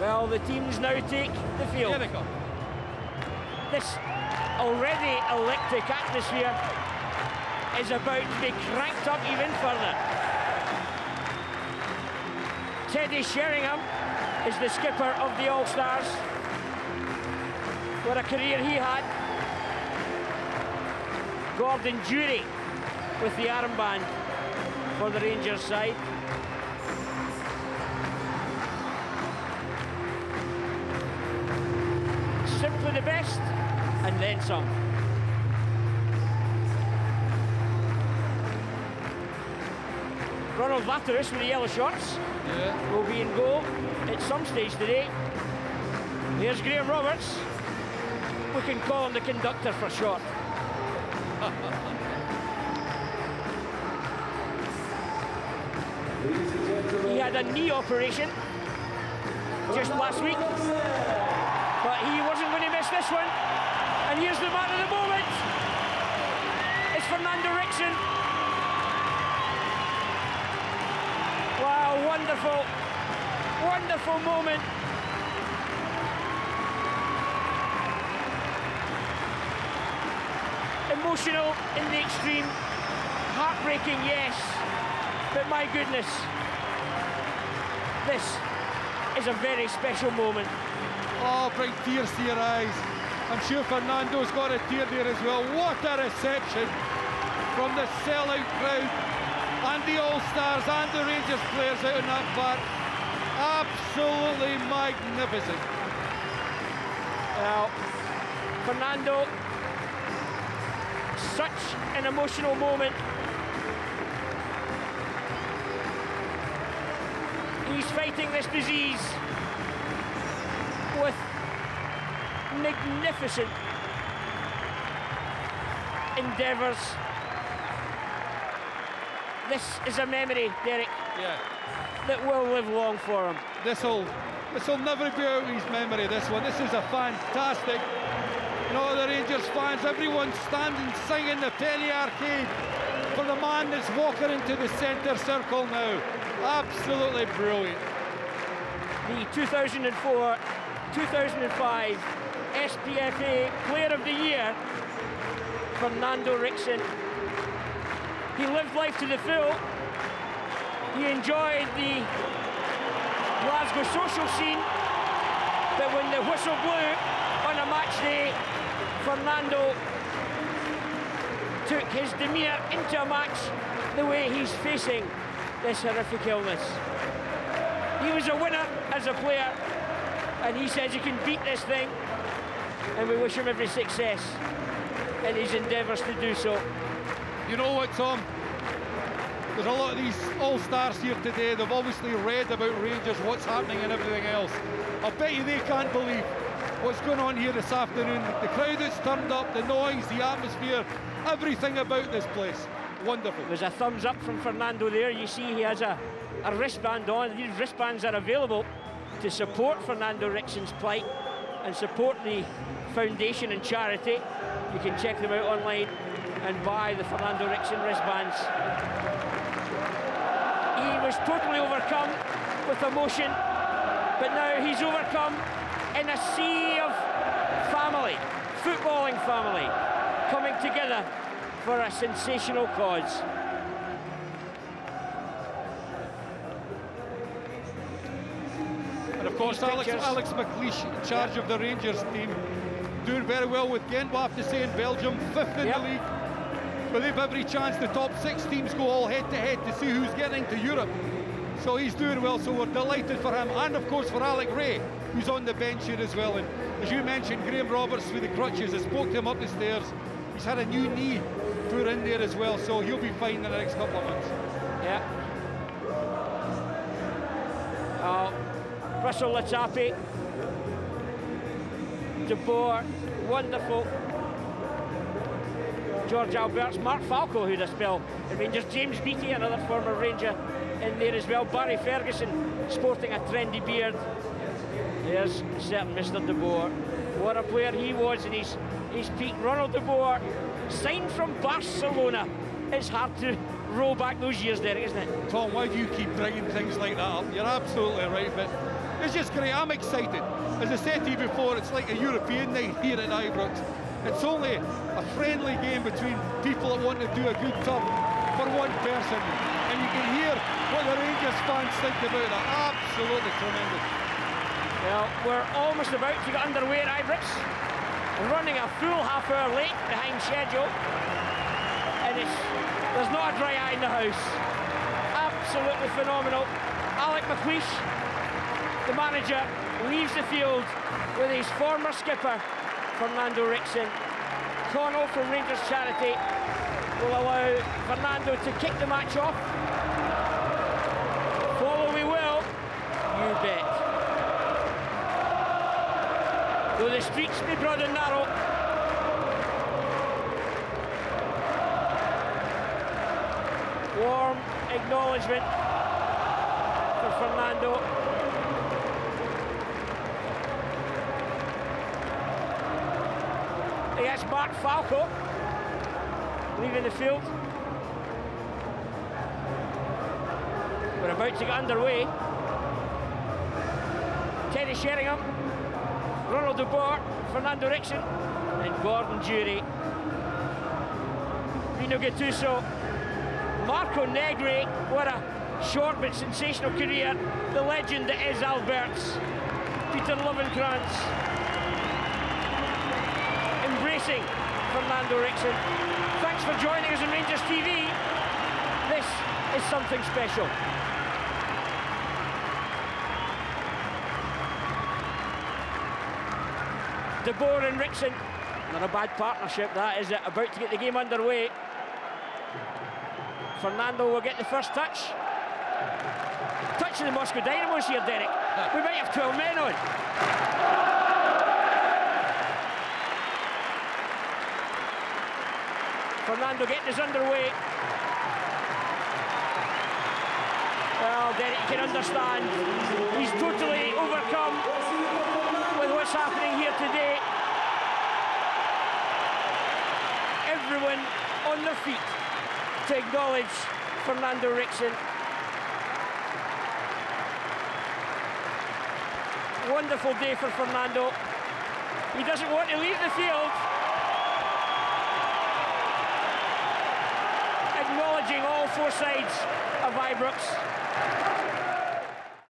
Well, the teams now take the field. Here they come. This already electric atmosphere is about to be cranked up even further. Teddy Sheringham is the skipper of the All-Stars. What a career he had. Gordon Durie with the armband for the Rangers side. The best, and then some. Ronald Waterreus with the yellow shorts Yeah. will be in goal at some stage today. Here's Graham Roberts. We can call him the conductor for short. he had a knee operation just last week, but he wasn't going to miss this one. And here's the man of the moment. It's Fernando Ricksen. Wow, wonderful, wonderful moment. Emotional in the extreme, heartbreaking, yes, but my goodness, this is a very special moment. Oh, bring tears to your eyes. I'm sure Fernando's got a tear there as well. What a reception from the sellout crowd and the All-Stars and the Rangers players out in that park. Absolutely magnificent. Well, Fernando, such an emotional moment. He's fighting this disease with magnificent endeavours. This is a memory, Derek, Yeah. that will live long for him. This'll this'll never be out of his memory, this one. This is a fantastic. You know, the Rangers fans, everyone standing singing the Penny Arcade for the man that's walking into the centre circle now. Absolutely brilliant. the 2004 2005 SPFA Player of the Year, Fernando Ricksen. He lived life to the full. He enjoyed the Glasgow social scene, but when the whistle blew on a match day, Fernando took his demeanour into a match the way he's facing this horrific illness. He was a winner as a player, and he says he can beat this thing, and we wish him every success in his endeavours to do so. You know what, Tom? There's a lot of these all-stars here today. They've obviously read about Rangers, what's happening and everything else. I bet you they can't believe what's going on here this afternoon. The crowd that's turned up, the noise, the atmosphere, everything about this place. Wonderful. There's a thumbs up from Fernando there. You see he has a, a wristband on. These wristbands are available to support Fernando Ricksen's plight and support the foundation and charity. You can check them out online and buy the Fernando Ricksen wristbands. He was totally overcome with emotion, but now he's overcome in a sea of family, footballing family, coming together for a sensational cause. And of course, Alex. Alex McLeish, in charge of the Rangers team, doing very well with Ghent, we'll have to say, in Belgium, fifth in Yep. the league. But they've every chance the top six teams go all head to head to see who's getting to Europe. So he's doing well, so we're delighted for him. And of course for Alec Rae, who's on the bench here as well. And as you mentioned, Graham Roberts with the crutches, I spoke to him up the stairs. He's had a new knee put in there as well, so he'll be fine in the next couple of months. Yeah. Oh, Russell Latapy. De Boer, wonderful. George Albertz, Mark Falco, who'd a spell at Rangers. James Beattie, another former Ranger, in there as well. Barry Ferguson, sporting a trendy beard. There's certain Mr. De Boer. What a player he was in his, his peak. Ronald De Boer, signed from Barcelona. It's hard to roll back those years, Derek, isn't it? Tom, why do you keep bringing things like that up? You're absolutely right, but It's just great. I'm excited. As I said to you before, it's like a European night here at Ibrox. It's only a friendly game between people that want to do a good job for one person. And you can hear what the Rangers fans think about it. Absolutely tremendous. Well, we're almost about to get underway at Ibrox. We're running a full half hour late behind schedule. And there's not a dry eye in the house. Absolutely phenomenal. Alec McLeish, the manager, leaves the field with his former skipper, Fernando Ricksen. Connell from Rangers Charity will allow Fernando to kick the match off. Follow we will, you bet. Though the streets be broad and narrow, warm acknowledgement for Fernando. Yes, Mark Falco leaving the field. We're about to get underway. Teddy Sheringham, Ronald de Boer, Fernando Ricksen, and Gordon Durie. Rino Gattuso, Marco Negri, what a short but sensational career. The legend that is Albertz, Peter Lovenkrands, Fernando Ricksen. Thanks for joining us on Rangers TV. This is something special. De Boer and Ricksen, not a bad partnership that, is it? About to get the game underway. Fernando will get the first touch. Touching the Moscow Dynamos here, Derek. We might have 12 men on. Fernando getting us underway. Well, Derek, can understand. He's totally overcome with what's happening here today. Everyone on their feet to acknowledge Fernando Ricksen. Wonderful day for Fernando. He doesn't want to leave the field. Acknowledging all four sides of Ibrox.